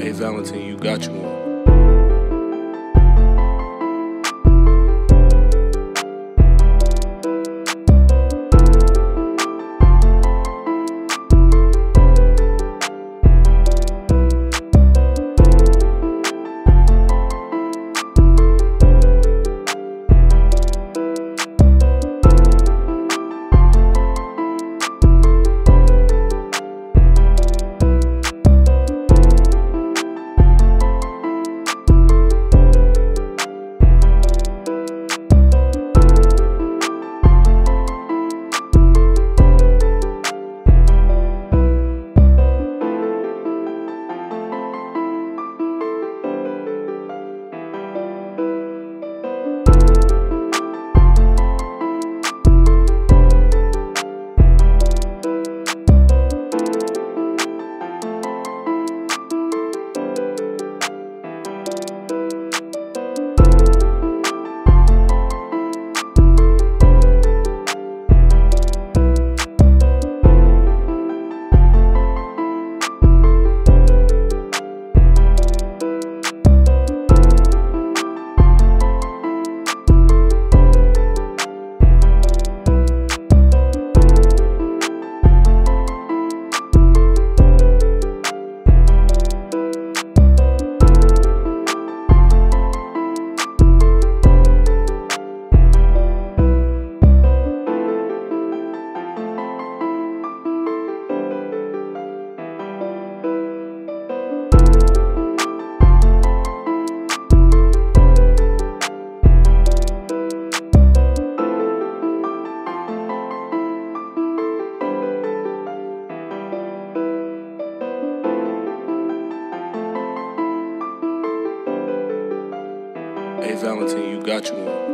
Hey Valentine, you got you one. Hey Valentine, you got you one.